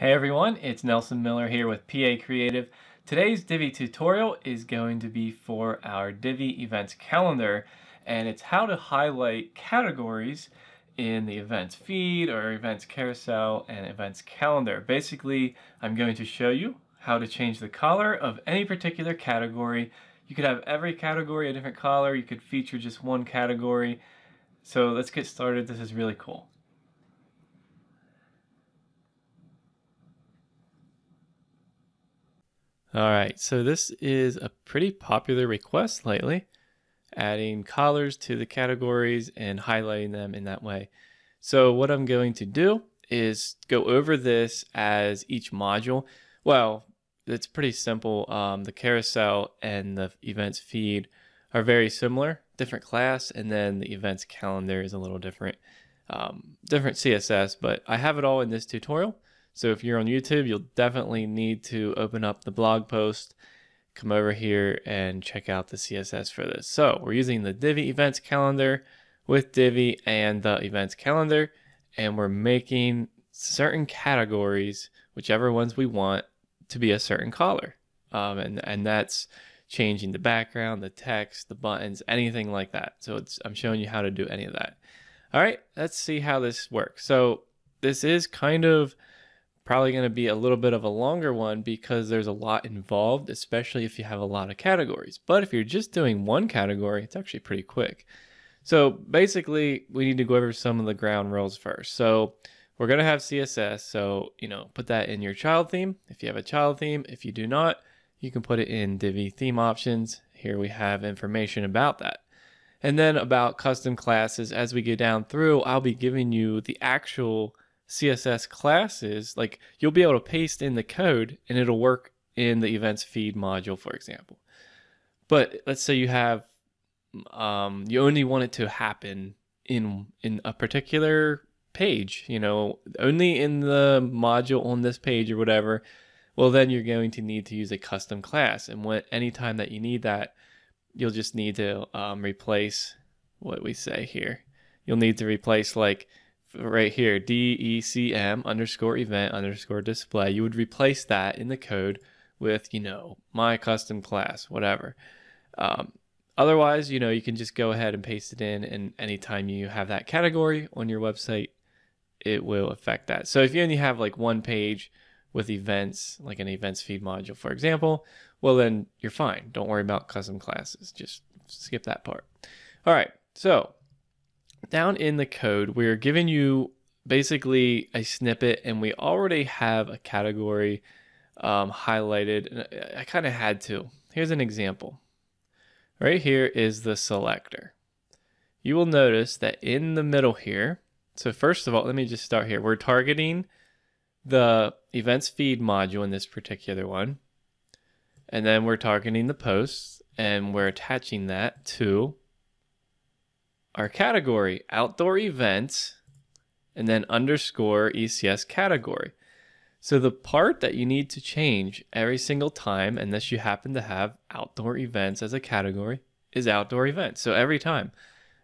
Hey everyone, it's Nelson Miller here with Pee-Aye Creative. Today's Divi tutorial is going to be for our Divi events calendar and it's how to highlight categories in the events feed or events carousel and events calendar. Basically, I'm going to show you how to change the color of any particular category. You could have every category a different color, you could feature just one category. So let's get started, this is really cool. All right, so this is a pretty popular request lately, adding colors to the categories and highlighting them in that way. So what I'm going to do is go over this as each module. Well, it's pretty simple. Um, the carousel and the events feed are very similar, different class, and then the events calendar is a little different, um, different CSS, but I have it all in this tutorial. So if you're on YouTube, you'll definitely need to open up the blog post, come over here and check out the CSS for this. So we're using the Divi events calendar with Divi and the events calendar, and we're making certain categories, whichever ones we want, to be a certain color. Um, and, and that's changing the background, the text, the buttons, anything like that. So I'm showing you how to do any of that. All right, let's see how this works. So this is kind of probably going to be a little bit of a longer one because there's a lot involved, especially if you have a lot of categories. But if you're just doing one category, it's actually pretty quick. So basically, we need to go over some of the ground rules first. So we're going to have CSS. So, you know, put that in your child theme. If you have a child theme, if you do not, you can put it in Divi theme options. Here we have information about that. And then about custom classes, as we go down through, I'll be giving you the actual CSS classes, like you'll be able to paste in the code and it'll work in the events feed module, for example. But let's say you have, um, you only want it to happen in in a particular page, you know, only in the module on this page or whatever. Well, then you're going to need to use a custom class, and when anytime that you need that, you'll just need to um, replace what we say here. You'll need to replace like right here, DECM underscore event underscore display, you would replace that in the code with, you know, my custom class, whatever. Um, otherwise, you know, you can just go ahead and paste it in and anytime you have that category on your website, it will affect that. So if you only have like one page with events, like an events feed module, for example, well, then you're fine. Don't worry about custom classes. Just skip that part. All right. So down in the code, we're giving you basically a snippet and we already have a category um, highlighted. I kind of had to. Here's an example. Right here is the selector. You will notice that in the middle here, so first of all, let me just start here. We're targeting the events feed module in this particular one. And then we're targeting the posts and we're attaching that to our category, outdoor events, and then underscore ECS category. So the part that you need to change every single time, unless you happen to have outdoor events as a category, is outdoor events. So every time.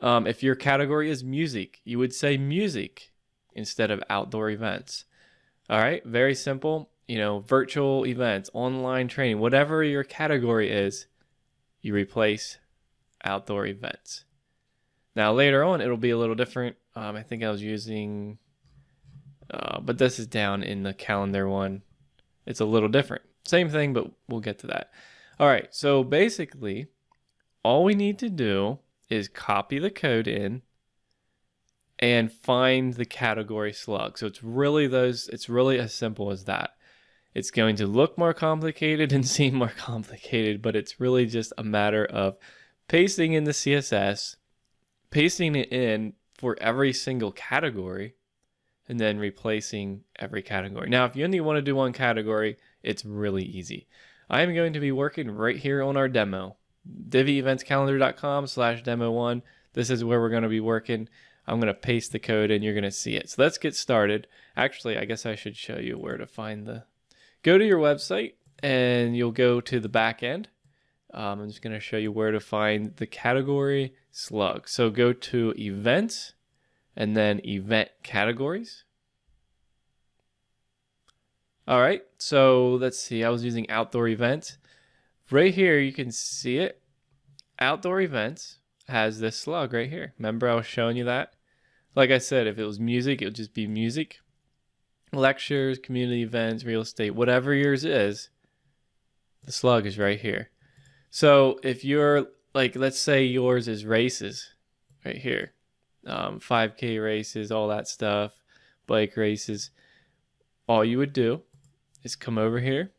Um, if your category is music, you would say music instead of outdoor events. All right, very simple. You know, virtual events, online training, whatever your category is, you replace outdoor events. Now later on, it'll be a little different. Um, I think I was using, uh, but this is down in the calendar one. It's a little different. Same thing, but we'll get to that. All right, so basically, all we need to do is copy the code in and find the category slug. So it's really those, it's really as simple as that. It's going to look more complicated and seem more complicated, but it's really just a matter of pasting in the CSS, pasting it in for every single category and then replacing every category. Now, if you only want to do one category, it's really easy. I am going to be working right here on our demo, divieventscalendar.com slash demo one. This is where we're going to be working. I'm going to paste the code and you're going to see it. So let's get started. Actually, I guess I should show you where to find the, go to your website and you'll go to the back end um, I'm just going to show you where to find the category slug. So go to events and then event categories. All right, so let's see. I was using outdoor events. Right here, you can see it. Outdoor events has this slug right here. Remember I was showing you that? Like I said, if it was music, it would just be music. Lectures, community events, real estate, whatever yours is, the slug is right here. So if you're like, let's say yours is races right here, um, 5K races, all that stuff, bike races, all you would do is come over here,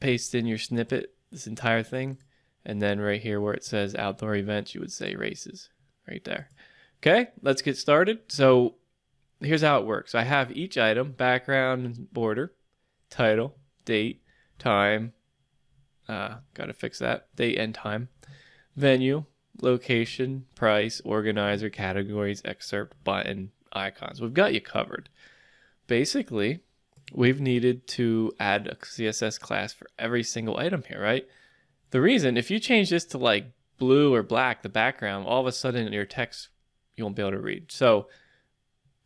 paste in your snippet, this entire thing, and then right here where it says outdoor events, you would say races right there. Okay, let's get started. So here's how it works. I have each item, background border, title, date, time, uh, gotta fix that, date and time, venue, location, price, organizer, categories, excerpt, button, icons. We've got you covered. Basically, we've needed to add a CSS class for every single item here, right? The reason, if you change this to like blue or black, the background, all of a sudden your text you won't be able to read. So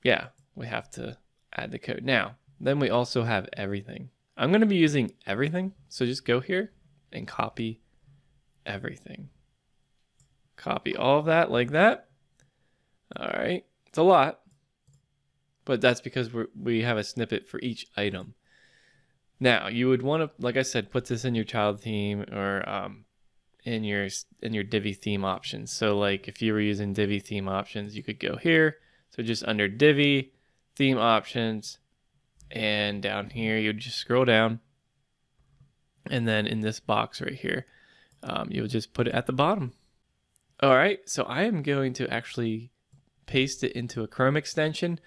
yeah, we have to add the code. Now, then we also have everything. I'm going to be using everything. So just go here and copy everything. Copy all of that like that. All right. It's a lot, but that's because we we have a snippet for each item. Now, you would want to, like I said, put this in your child theme or um, in your in your Divi theme options. So, like if you were using Divi theme options, you could go here. So just under Divi theme options, and down here you just scroll down, and then in this box right here, um, you'll just put it at the bottom. All right, so I am going to actually paste it into a Chrome extension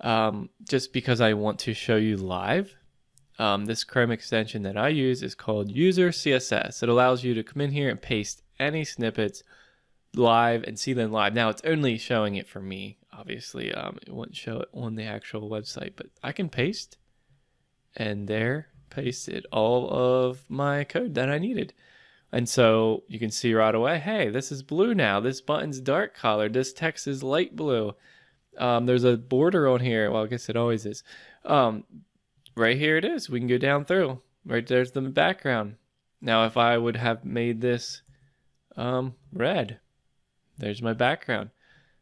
um, just because I want to show you live um, this Chrome extension that I use is called User CSS. It allows you to come in here and paste any snippets live and see them live. Now it's only showing it for me, obviously. Um, it wouldn't show it on the actual website, but I can paste and there pasted all of my code that I needed. And so you can see right away, hey, this is blue now. This button's dark colored. This text is light blue. Um, there's a border on here. Well, I guess it always is. Um, right here it is. We can go down through. Right there's the background. Now if I would have made this um, red, there's my background.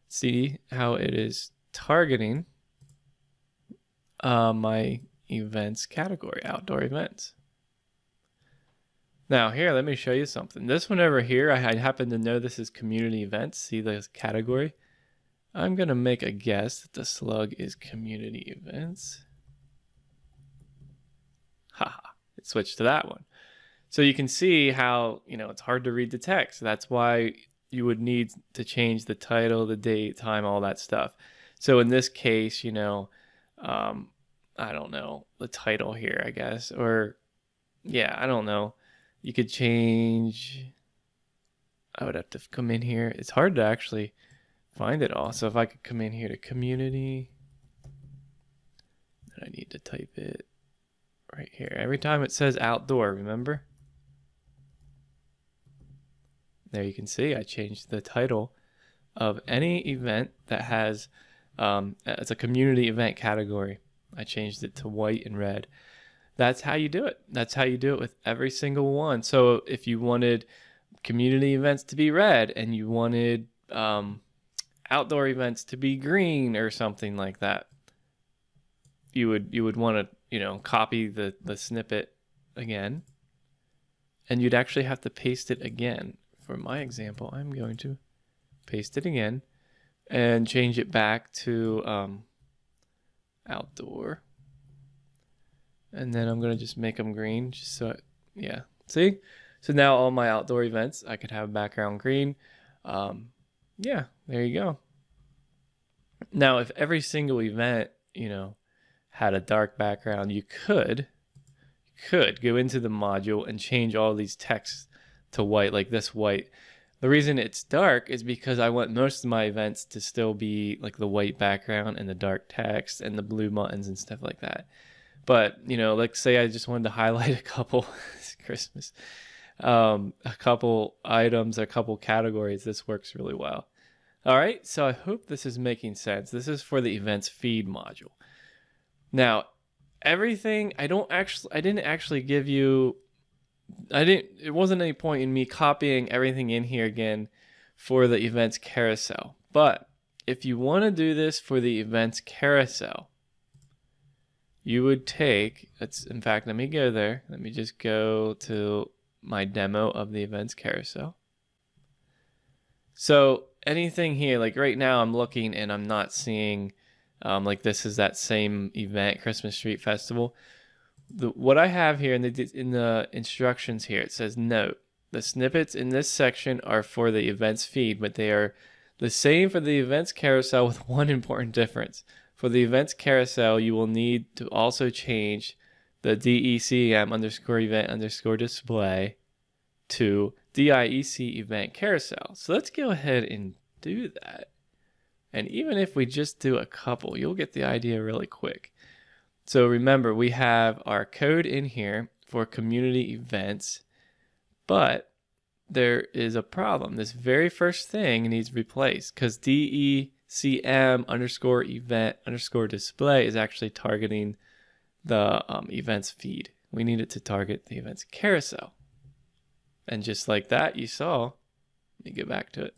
See how it is targeting uh, my events category, outdoor events. Now here, let me show you something. This one over here, I happen to know this is community events. See the category? I'm going to make a guess that the slug is community events. Haha, it switched to that one. So you can see how, you know, it's hard to read the text. That's why you would need to change the title, the date, time, all that stuff. So in this case, you know, um, I don't know, the title here, I guess, or yeah, I don't know. You could change, I would have to come in here. It's hard to actually find it all. So if I could come in here to community, then I need to type it right here. Every time it says outdoor, remember? There you can see I changed the title of any event that has, um, it's a community event category. I changed it to white and red. That's how you do it. That's how you do it with every single one. So if you wanted community events to be red and you wanted um, outdoor events to be green or something like that, you would you would want to you know copy the the snippet again and you'd actually have to paste it again for my example i'm going to paste it again and change it back to um, outdoor. And then i'm going to just make them green just so yeah. See? So now all my outdoor events i could have background green. Um, yeah there you go. Now if every single event you know had a dark background, you could could go into the module and change all these texts to white like this white. The reason it's dark is because I want most of my events to still be like the white background and the dark text and the blue buttons and stuff like that. But, you know, like say I just wanted to highlight a couple Christmas um, a couple items, a couple categories, this works really well. All right, so I hope this is making sense. This is for the events feed module. Now, everything I don't actually I didn't actually give you I didn't it wasn't any point in me copying everything in here again for the events carousel. But if you want to do this for the events carousel, you would take let's in fact let me go there. Let me just go to my demo of the events carousel. So anything here, like right now I'm looking and I'm not seeing um, like this is that same event, Christmas Street Festival. The, what I have here in the in the instructions here, it says note the snippets in this section are for the events feed, but they are the same for the events carousel with one important difference. For the events carousel, you will need to also change the DECM underscore event underscore display to DIEC event carousel. So let's go ahead and do that. And even if we just do a couple, you'll get the idea really quick. So remember, we have our code in here for community events, but there is a problem. This very first thing needs replaced because DECM underscore event underscore display is actually targeting the um, events feed. We need it to target the events carousel. And just like that, you saw, let me get back to it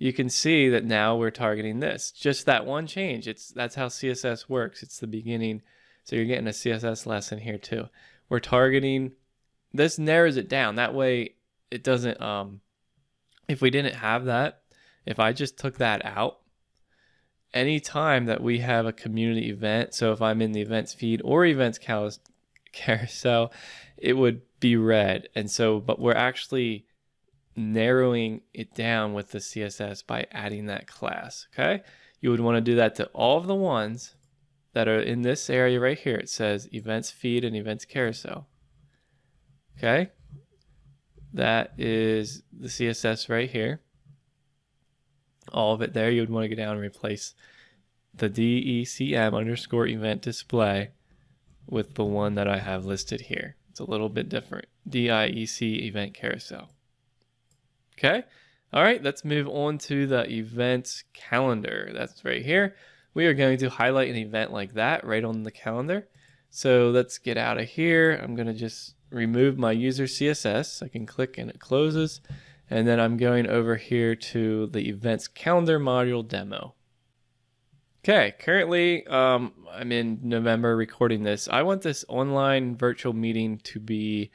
you can see that now we're targeting this. Just that one change. It's that's how CSS works. It's the beginning. So you're getting a CSS lesson here too. We're targeting this narrows it down. That way it doesn't um if we didn't have that, if I just took that out, anytime that we have a community event, so if I'm in the events feed or events carousel, it would be red. And so but we're actually narrowing it down with the CSS by adding that class, okay? You would want to do that to all of the ones that are in this area right here. It says events feed and events carousel, okay? That is the CSS right here. All of it there, you would want to go down and replace the DECM underscore event display with the one that I have listed here. It's a little bit different. DIEC event carousel. Okay. All right, let's move on to the event calendar. That's right here. We are going to highlight an event like that right on the calendar. So let's get out of here. I'm going to just remove my user CSS. I can click and it closes. And then I'm going over here to the events calendar module demo. Okay, currently um, I'm in November recording this. I want this online virtual meeting to be,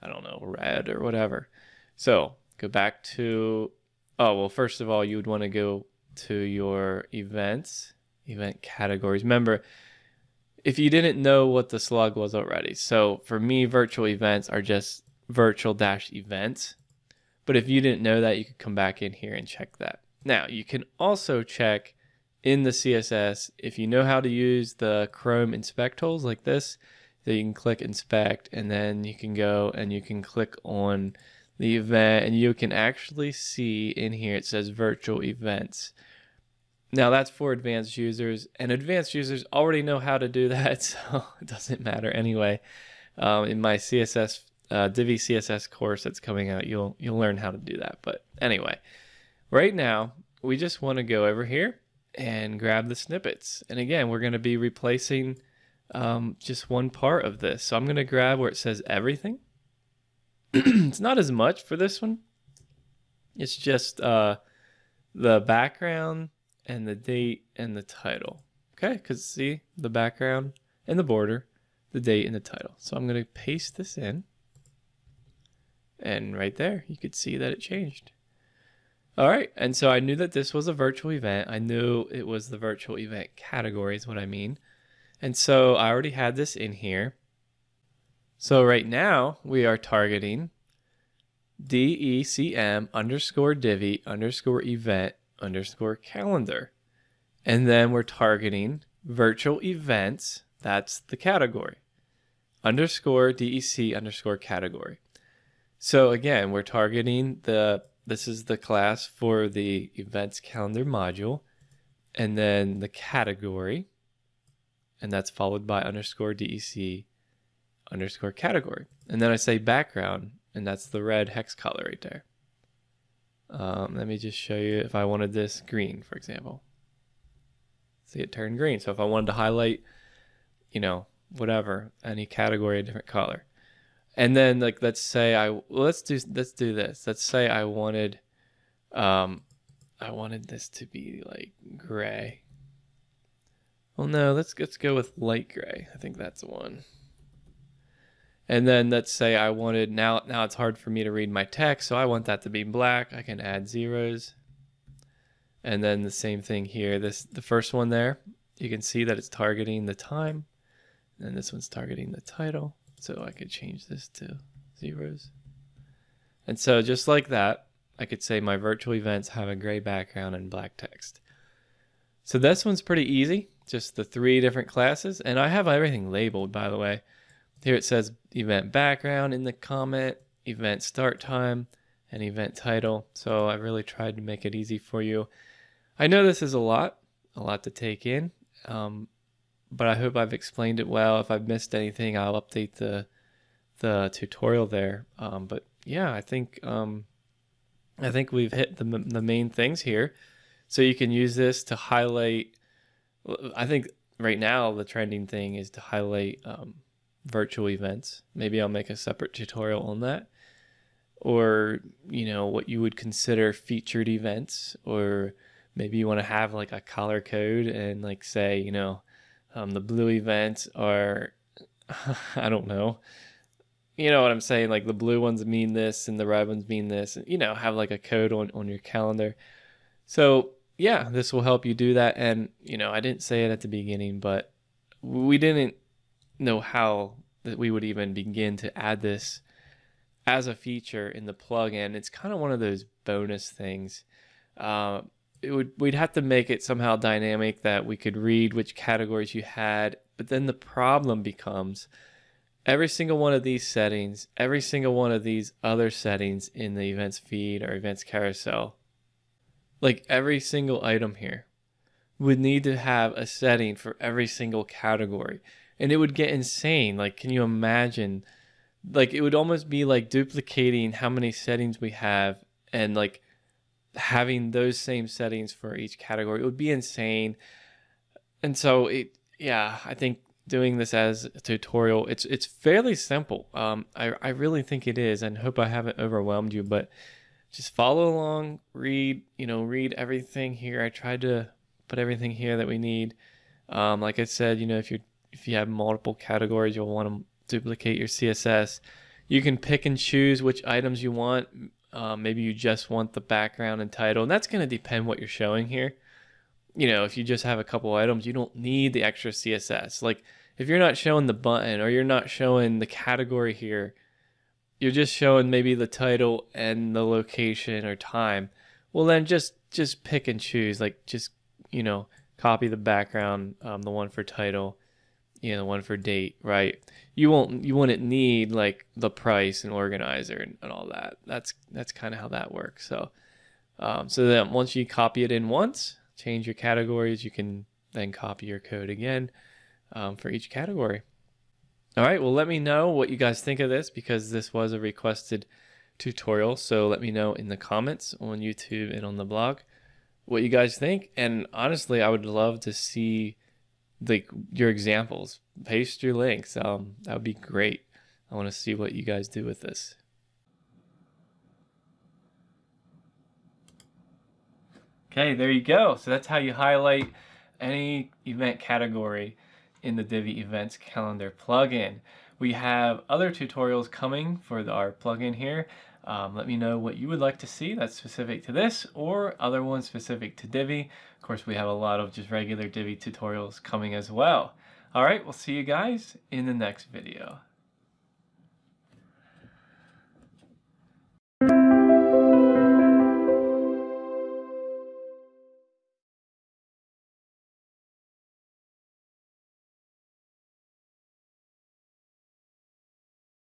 I don't know, red or whatever. So go back to, oh, well, first of all, you would want to go to your events, event categories. Remember, if you didn't know what the slug was already, so for me, virtual events are just virtual dash events. But if you didn't know that, you could come back in here and check that. Now, you can also check in the CSS if you know how to use the Chrome inspect tools like this. So you can click inspect and then you can go and you can click on the event and you can actually see in here it says virtual events. Now that's for advanced users and advanced users already know how to do that so it doesn't matter anyway. Um, in my CSS uh, Divi CSS course that's coming out you'll you'll learn how to do that. But anyway, right now we just want to go over here and grab the snippets. And again, we're going to be replacing um, just one part of this. So I'm going to grab where it says everything it's not as much for this one. It's just uh, the background and the date and the title. Okay, because see the background and the border, the date and the title. So I'm going to paste this in. And right there, you could see that it changed. All right, and so I knew that this was a virtual event. I knew it was the virtual event category is what I mean. And so I already had this in here. So right now we are targeting DECM underscore Divi underscore event underscore calendar. And then we're targeting virtual events. That's the category. Underscore DEC underscore category. So again, we're targeting the, this is the class for the events calendar module. And then the category. And that's followed by underscore DEC underscore category. And then I say background, and that's the red hex color right there. Um, let me just show you if I wanted this green, for example. See it turn green. So if I wanted to highlight, you know, whatever, any category, a different color. And then like let's say I let's do let's do this. Let's say I wanted um I wanted this to be like gray. Well no, let's let's go with light gray. I think that's one. And then let's say I wanted now now it's hard for me to read my text, so I want that to be black. I can add zeros. And then the same thing here. This the first one there, you can see that it's targeting the time. And this one's targeting the title. So I could change this to zeros. And so just like that, I could say my virtual events have a gray background and black text. So this one's pretty easy, just the three different classes. And I have everything labeled, by the way. Here it says event background in the comment, event start time, and event title. So I really tried to make it easy for you. I know this is a lot, a lot to take in, um, but I hope I've explained it well. If I've missed anything, I'll update the the tutorial there. Um, but yeah, I think um, I think we've hit the the main things here. So you can use this to highlight. I think right now the trending thing is to highlight um, virtual events. Maybe I'll make a separate tutorial on that. Or, you know, what you would consider featured events, or maybe you want to have like a color code and like say, you know, um, the blue events are, I don't know, you know what I'm saying? Like the blue ones mean this and the red ones mean this, and, you know, have like a code on, on your calendar. So, yeah, this will help you do that. And, you know, I didn't say it at the beginning, but we didn't know how that we would even begin to add this as a feature in the plugin. It's kind of one of those bonus things. Uh, it would we'd have to make it somehow dynamic that we could read which categories you had. But then the problem becomes every single one of these settings, every single one of these other settings in the events feed or events carousel, like every single item here, would need to have a setting for every single category and it would get insane. Like, can you imagine? Like, it would almost be like duplicating how many settings we have and like having those same settings for each category. It would be insane. And so it, yeah, I think doing this as a tutorial, it's it's fairly simple. Um, I I really think it is, and hope I haven't overwhelmed you, but just follow along, read, you know, read everything here. I tried to put everything here that we need. Um, like I said, you know, if you're if you have multiple categories, you'll want to duplicate your CSS. You can pick and choose which items you want. Um, maybe you just want the background and title, and that's going to depend what you're showing here. You know, if you just have a couple items, you don't need the extra CSS. Like if you're not showing the button or you're not showing the category here, you're just showing maybe the title and the location or time. Well, then just just pick and choose. Like just you know, copy the background, um, the one for title, you know, one for date, right? You won't, you wouldn't need like the price and organizer and, and all that. That's that's kind of how that works. So, um, so then once you copy it in once, change your categories, you can then copy your code again um, for each category. All right, well, let me know what you guys think of this because this was a requested tutorial. So let me know in the comments on YouTube and on the blog what you guys think. And honestly, I would love to see like your examples. Paste your links. Um, that would be great. I want to see what you guys do with this. Okay, there you go. So that's how you highlight any event category in the Divi Events Calendar plugin. We have other tutorials coming for our plugin here. Um, let me know what you would like to see that's specific to this or other ones specific to Divi. Of course, we have a lot of just regular Divi tutorials coming as well. All right, we'll see you guys in the next video.